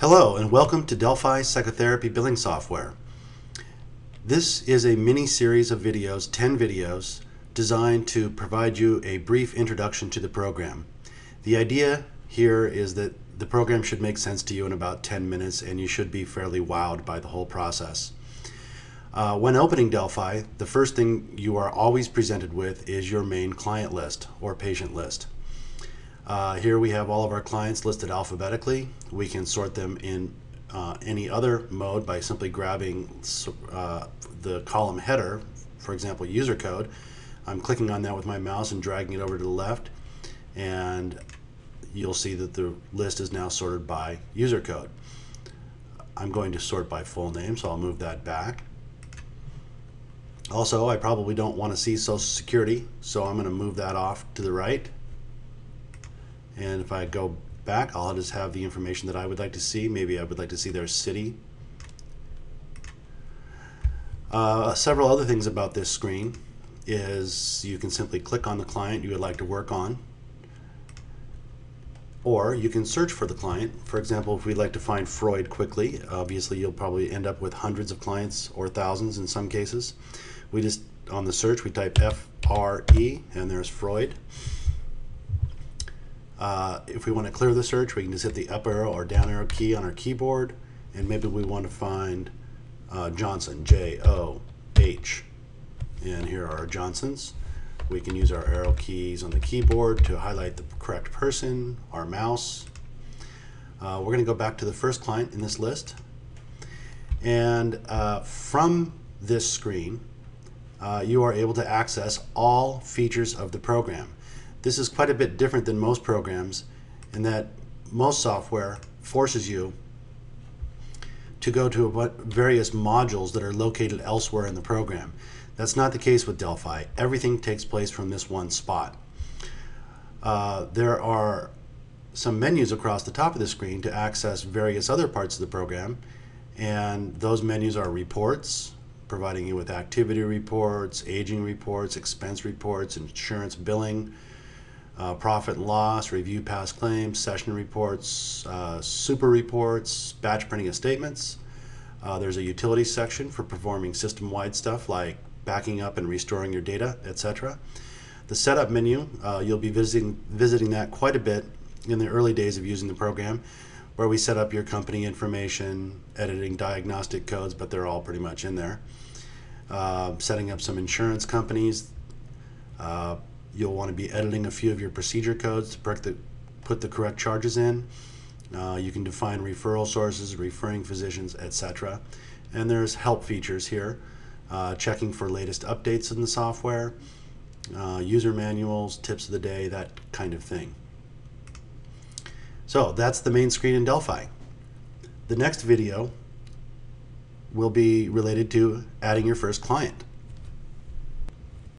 Hello and welcome to Delphi Psychotherapy Billing Software. This is a mini series of videos, 10 videos, designed to provide you a brief introduction to the program. The idea here is that the program should make sense to you in about 10 minutes and you should be fairly wowed by the whole process. Uh, when opening Delphi, the first thing you are always presented with is your main client list or patient list. Uh, here we have all of our clients listed alphabetically. We can sort them in uh, any other mode by simply grabbing uh, the column header, for example, user code. I'm clicking on that with my mouse and dragging it over to the left, and you'll see that the list is now sorted by user code. I'm going to sort by full name, so I'll move that back. Also, I probably don't want to see Social Security, so I'm going to move that off to the right and if I go back, I'll just have the information that I would like to see. Maybe I would like to see their city. Uh, several other things about this screen is you can simply click on the client you would like to work on or you can search for the client. For example, if we'd like to find Freud quickly, obviously you'll probably end up with hundreds of clients or thousands in some cases. We just, on the search, we type F-R-E and there's Freud. Uh, if we want to clear the search, we can just hit the up arrow or down arrow key on our keyboard, and maybe we want to find uh, Johnson, J-O-H. And here are our Johnsons. We can use our arrow keys on the keyboard to highlight the correct person, our mouse. Uh, we're going to go back to the first client in this list. And uh, from this screen, uh, you are able to access all features of the program. This is quite a bit different than most programs in that most software forces you to go to various modules that are located elsewhere in the program. That's not the case with Delphi. Everything takes place from this one spot. Uh, there are some menus across the top of the screen to access various other parts of the program and those menus are reports, providing you with activity reports, aging reports, expense reports, insurance billing, uh, profit and loss, review past claims, session reports, uh, super reports, batch printing of statements. Uh, there's a utility section for performing system-wide stuff like backing up and restoring your data, etc. The setup menu, uh, you'll be visiting, visiting that quite a bit in the early days of using the program, where we set up your company information, editing diagnostic codes, but they're all pretty much in there. Uh, setting up some insurance companies, uh, You'll want to be editing a few of your procedure codes to put the, put the correct charges in. Uh, you can define referral sources, referring physicians, etc. And there's help features here, uh, checking for latest updates in the software, uh, user manuals, tips of the day, that kind of thing. So that's the main screen in Delphi. The next video will be related to adding your first client.